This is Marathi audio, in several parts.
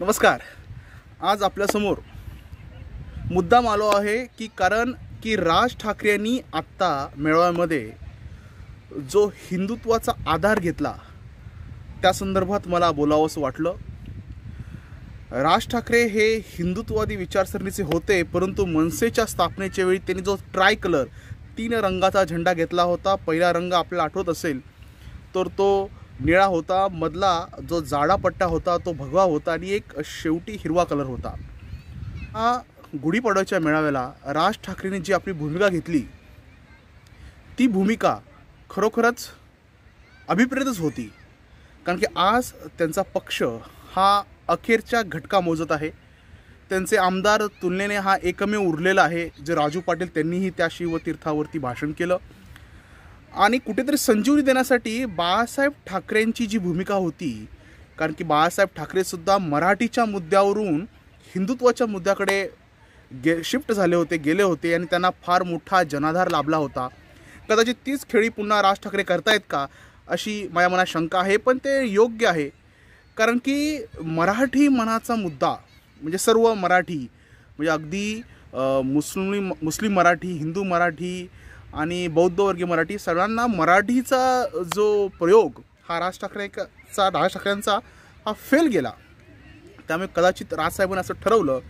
नमस्कार. आज आपल्यासमोर मुद्दाम आलो आहे की कारण की राज ठाकरे यांनी आत्ता मेळाव्यामध्ये जो हिंदुत्वाचा आधार घेतला त्या संदर्भात मला बोलावंसं वाटलं. राज ठाकरे हे हिंदुत्ववादी विचारसरणीचे होते परंतु मनसेच्या स्थापनेच्या वेळी त्यांनी जो ट्राय कलर तीन रंगाचा झेंडा घेतला होता. पहिला रंग आपल्याला आठवत असेल तर तो निळा होता मधला जो जाडा पट्टा होता तो भगवा होता आणि एक शेवटी हिरवा कलर होता. हा गुढीपाडव्याच्या मेळाव्याला राज ठाकरेंनी जी आपली भूमिका घेतली ती भूमिका खरोखरच अभिप्रेतच होती. कारण की आज त्यांचा पक्ष हा अखेरच्या घटका मोजत आहे. त्यांचे आमदार तुलनेने हा एकमेव उरलेला आहे जे राजू पाटील त्यांनीही त्या शिवतीर्थावरती भाषण केलं. आणि कुठेतरी संजीवनी देण्यासाठी बाळासाहेब ठाकरेंची जी भूमिका होती कारण की बाळासाहेब ठाकरेसुद्धा मराठीच्या मुद्द्यावरून हिंदुत्वाच्या मुद्द्याकडे गे शिफ्ट झाले होते गेले होते आणि त्यांना फार मोठा जनाधार लाभला होता. कदाचित तीच खेळी पुन्हा राज ठाकरे करतायत का अशी माझ्या मनात शंका आहे पण ते योग्य आहे. कारण की मराठी मनाचा मुद्दा म्हणजे सर्व मराठी म्हणजे अगदी मुस्लिम मुस्लिम मराठी हिंदू मराठी आणि बौद्धवर्गीय मराठी सर्वांना मराठीचा जो प्रयोग हा राज ठाकरेचा राज ठाकरेंचा हा फेल गेला. त्यामुळे कदाचित राजसाहेबांनी असं ठरवलं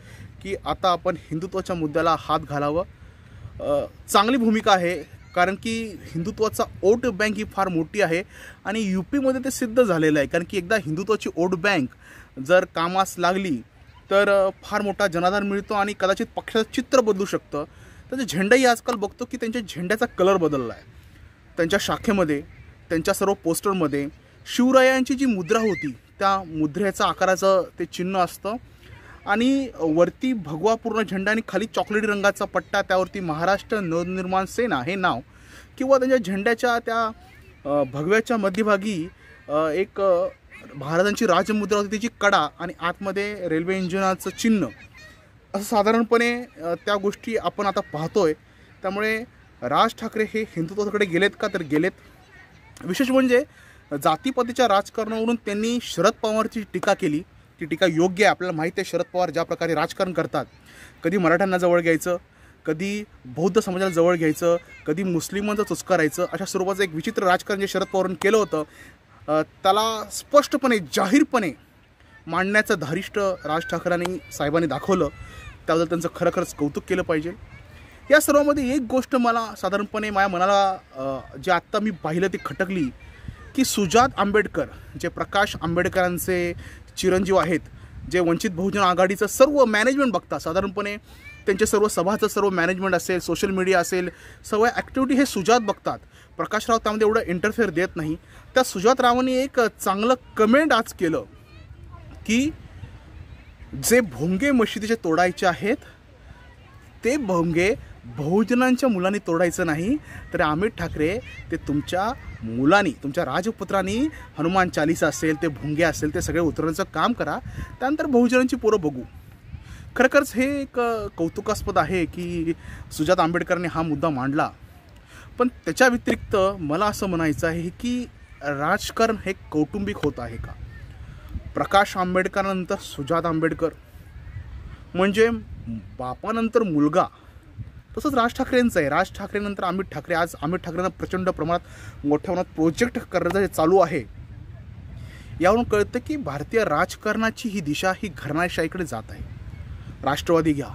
की आता आपण हिंदुत्वाच्या मुद्द्याला हात घालावं. चांगली भूमिका आहे कारण की हिंदुत्वाचा ओट बँक ही फार मोठी आहे आणि यू पीमध्ये ते सिद्ध झालेलं आहे कारण की एकदा हिंदुत्वाची ओट बँक जर कामास लागली तर फार मोठा जनाधार मिळतो आणि कदाचित पक्षाचं चित्र बदलू शकतं. त्याचे झेंडाही आजकाल बघतो की त्यांच्या झेंड्याचा कलर बदलला आहे त्यांच्या शाखेमध्ये त्यांच्या सर्व पोस्टरमध्ये शिवरायांची जी मुद्रा होती त्या मुद्रेचा आकाराचं ते चिन्ह असतं. आणि वरती भगवा पूर्ण झेंडा आणि खाली चॉकलेटी रंगाचा पट्टा त्यावरती महाराष्ट्र नवनिर्माण सेना हे नाव किंवा त्यांच्या झेंड्याच्या त्या भगव्याच्या मध्यभागी एक महाराजांची राजमुद्रा होती त्याची कडा आणि आतमध्ये रेल्वे इंजिनाचं चिन्ह. असं साधारणपणे त्या गोष्टी आपण आता पाहतोय. त्यामुळे राज ठाकरे हे हिंदुत्वाकडे गेलेत का? तर गेलेत. विशेष म्हणजे जातीपातीच्या राजकारणावरून त्यांनी शरद पवारची टीका केली. ती टीका योग्य आहे. आपल्याला माहिती आहे शरद पवार ज्या प्रकारे राजकारण करतात. कधी मराठ्यांना जवळ घ्यायचं कधी बौद्ध समाजाला जवळ घ्यायचं कधी मुस्लिमांचं चुचकारायचं अशा स्वरूपाचं एक विचित्र राजकारण जे शरद पवारांनी केलं होतं त्याला स्पष्टपणे जाहीरपणे मांडण्याचं धारिष्ट राज ठाकरेंनी साहेबांनी दाखवलं. त्याबद्दल त्यांचं खरं खरंच कौतुक केलं पाहिजे. या सर्वामध्ये एक गोष्ट मला साधारणपणे माझ्या मनाला जे आत्ता मी पाहिलं ती खटकली की सुजात आंबेडकर जे प्रकाश आंबेडकरांचे चिरंजीव आहेत जे वंचित बहुजन आघाडीचं सर्व मॅनेजमेंट बघतात साधारणपणे त्यांचे सर्व सभाचं सर्व मॅनेजमेंट असेल सोशल मीडिया असेल सर्व ॲक्टिव्हिटी हे सुजात बघतात. प्रकाशराव त्यामध्ये एवढं इंटरफेअर देत नाही. त्या सुजात रावांनी एक चांगलं कमेंट आज केलं की जे भोंगे मशिदीचे तोडायचे आहेत ते भोंगे बहुजनांच्या मुलांनी तोडायचं नाही तर अमित ठाकरे ते तुमच्या मुलांनी तुमच्या राजपुत्रांनी हनुमान चालिसा असेल ते भोंगे असेल ते सगळे उतरवण्याचं काम करा त्यानंतर बहुजनांची पोरं बघू. खरखरच हे एक कौतुकास्पद आहे की सुजात आंबेडकरांनी हा मुद्दा मांडला. पण त्याच्या व्यतिरिक्त मला असं म्हणायचं आहे की राजकारण हे कौटुंबिक होत आहे का? प्रकाश आंबेडकरानंतर सुजात आंबेडकर. म्हणजे बापानंतर मुलगा. तसंच राज ठाकरेंचं आहे. राज ठाकरेनंतर अमित ठाकरे. आज अमित ठाकरेंना प्रचंड प्रमाणात मोठ्या प्रमाणात प्रोजेक्ट करण्याचं जे चालू आहे. यावरून कळतं की भारतीय राजकारणाची ही दिशा ही घराणेशाहीकडे जात आहे. राष्ट्रवादी घ्या.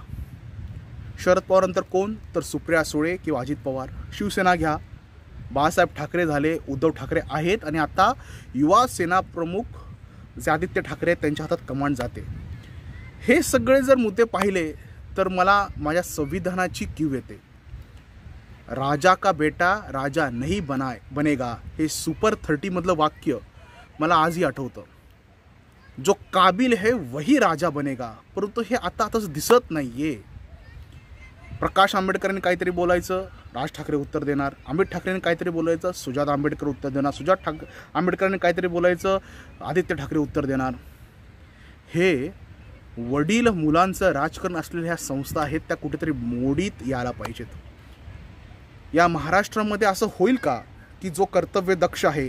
शरद पवारनंतर कोण? तर सुप्रिया सुळे किंवा अजित पवार. शिवसेना घ्या. बाळासाहेब ठाकरे झाले उद्धव ठाकरे आहेत. आणि आता युवा सेना प्रमुख जे आदित्य ठाकरे आहेत त्यांच्या हातात कमांड जाते. हे सगळे जर मुद्दे पाहिले तर मला माझ्या संविधानाची क्यू येते. राजा का बेटा राजा नाही बनाय बनेगा हे सुपर थर्टीमधलं वाक्य मला आजही आठवतं. जो काबिल है वही राजा बनेगा परंतु हे आता आताच दिसत नाहीये. प्रकाश आंबेडकरांनी काहीतरी बोलायचं राज ठाकरे उत्तर देणार. अमित ठाकरेंनी काहीतरी बोलायचं सुजात आंबेडकर उत्तर देणार. सुजात ठाक आंबेडकरांनी काहीतरी बोलायचं आदित्य ठाकरे उत्तर देणार. हे वडील मुलांचं राजकारण असलेल्या ह्या संस्था आहेत त्या कुठेतरी मोडीत यायला पाहिजेत. या महाराष्ट्रामध्ये असं होईल का की जो कर्तव्य दक्ष आहे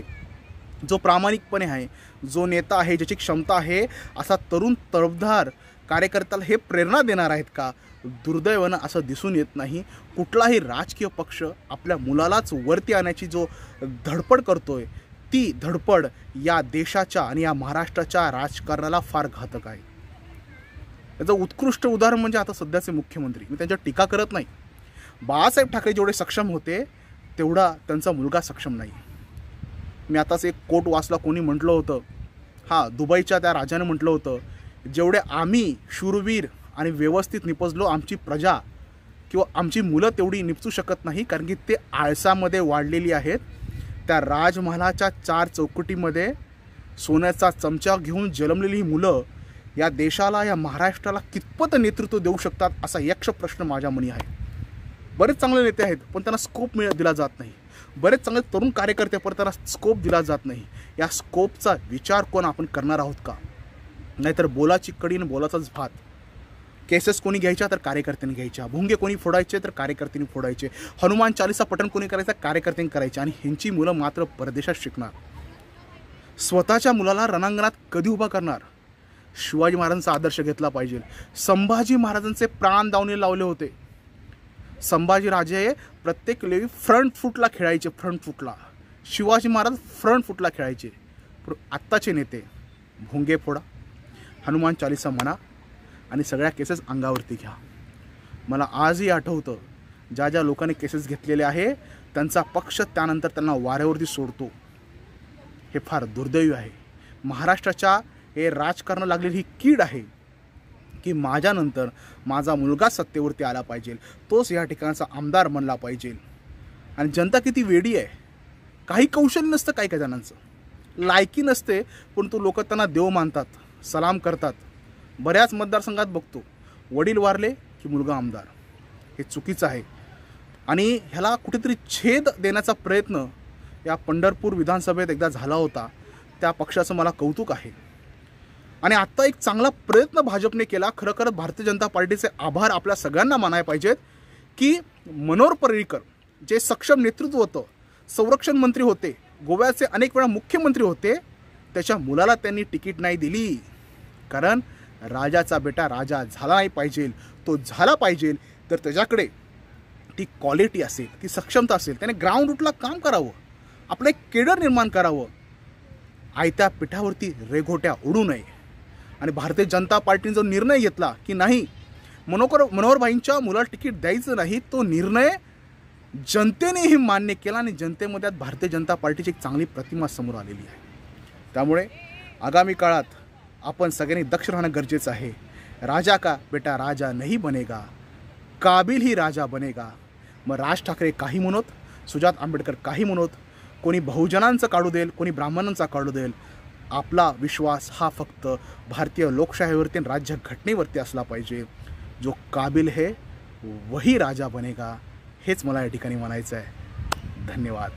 जो प्रामाणिकपणे आहे जो नेता आहे ज्याची क्षमता आहे असा तरुण तळबदार कार्यकर्त्याला हे प्रेरणा देणार आहेत का? दुर्दैवानं असं दिसून येत नाही. कुठलाही राजकीय पक्ष आपल्या मुलालाच वरती आणण्याची जो धडपड करतो आहे ती धडपड या देशाच्या आणि या महाराष्ट्राच्या राजकारणाला फार घातक आहे. याचं उत्कृष्ट उदाहरण म्हणजे आता सध्याचे मुख्यमंत्री. मी त्यांच्यावर टीका करत नाही. बाळासाहेब ठाकरे जेवढे सक्षम होते तेवढा त्यांचा मुलगा सक्षम नाही. मी आताच एक कोट वाचला कोणी म्हटलं होतं. हां दुबईच्या त्या राजाने म्हटलं होतं. जेवढे आम्ही शूरवीर आणि व्यवस्थित निपजलो आमची प्रजा किंवा आमची मुलं तेवढी निपजू शकत नाही कारण की ते आळसामध्ये वाढलेली आहेत. त्या राजमहालाच्या चार चौकटीमध्ये सोन्याचा चमचा घेऊन जन्मलेली ही मुलं या देशाला या महाराष्ट्राला कितपत नेतृत्व देऊ शकतात असा यक्ष प्रश्न माझ्या मनी आहे. बरेच चांगले नेते आहेत पण त्यांना स्कोप मिळ दिला जात नाही. बरेच चांगले तरुण कार्यकर्ते पण त्यांना स्कोप दिला जात नाही. या स्कोपचा विचार कोण आपण करणार आहोत का? नाहीतर बोलाची कडी आणि बोलाचाच भात. केसेस कोणी घ्यायच्या तर कार्यकर्त्यांनी घ्यायच्या. भुंगे कोणी फोडायचे तर कार्यकर्त्यांनी फोडायचे. हनुमान चालीसा पठण कोणी करायचं कार्यकर्त्यांनी करायचे. आणि ह्यांची मुलं मात्र परदेशात शिकणार. स्वतःच्या मुलाला रणांगणात कधी उभा करणार? शिवाजी महाराजांचा आदर्श घेतला पाहिजे. संभाजी महाराजांचे प्राण दावणे लावले होते. संभाजी राजे प्रत्येक वेळी फ्रंट फुटला खेळायचे फ्रंट फुटला शिवाजी महाराज फ्रंट फुटला खेळायचे. आत्ताचे नेते भोंगे फोडा. हनुमान चालीसा म्हणा आणि सगळ्या केसेस अंगावरती घ्या. मला आजही आठवतं ज्या ज्या लोकांनी केसेस घेतलेले आहे त्यांचा पक्ष त्यानंतर त्यांना वाऱ्यावरती सोडतो. हे फार दुर्दैवी आहे. महाराष्ट्राच्या हे राजकारण लागलेली ही कीड आहे की माझ्यानंतर माझा मुलगा सत्तेवरती आला पाहिजे. तोच या ठिकाणचा आमदार बनला पाहिजे. आणि जनता किती वेडी आहे. काही कौशल्य नसतं काही काही जणांचं. लायकी नसते पण तो लोक त्यांना देव मानतात. सलाम करतात. बऱ्याच मतदारसंघात बघतो. वडील वारले की मुलगा आमदार. हे चुकीचं आहे. आणि ह्याला कुठेतरी छेद देण्याचा प्रयत्न या पंढरपूर विधानसभेत एकदा झाला होता. त्या पक्षाचं मला कौतुक आहे. आणि आत्ता एक चांगला प्रयत्न भाजपने केला. खरं खरं भारतीय जनता पार्टीचे आभार आपल्या सगळ्यांना मानाय पाहिजेत की मनोहर पर्रीकर जे सक्षम नेतृत्व होतं संरक्षण मंत्री होते गोव्याचे अनेक वेळा मुख्यमंत्री होते त्याच्या मुलाला त्यांनी तिकीट नाही दिली. कारण राजाचा बेटा राजा झाला नाही पाहिजे तो झाला पाहिजे. तर त्याच्याकडे ती क्वालिटी असेल ती सक्षमता असेल त्याने ग्राउंड रूटला काम करावं. आपलं एक केडर निर्माण करावं. आयत्या पिठावरती रेघोट्या उडू नये. आणि भारतीय जनता पार्टीने जो निर्णय घेतला की नाही मनोकर मनोहरभाईंच्या मुलाला तिकीट द्यायचं नाही तो निर्णय जनतेनेही मान्य केला आणि जनतेमध्ये आज भारतीय जनता पार्टीची एक चांगली प्रतिमा समोर आलेली आहे. त्यामुळे आगामी काळात आपण सगळ्यांनी दक्ष राहणं गरजेचं आहे. राजा का बेटा राजा नाही बनेगा. काबिल ही राजा बनेगा. मग राज ठाकरे काही म्हणत सुजात आंबेडकर काही म्हणत कोणी बहुजनांचं काढू देईल कोणी ब्राह्मणांचा काढू देईल आपला विश्वास हा फक्त भारतीय लोकशाहीवरती आणि राज्य घटनेवरती असला पाहिजे. जो काबिल हे वही राजा बनेगा हेच मला या ठिकाणी म्हणायचं आहे धन्यवाद.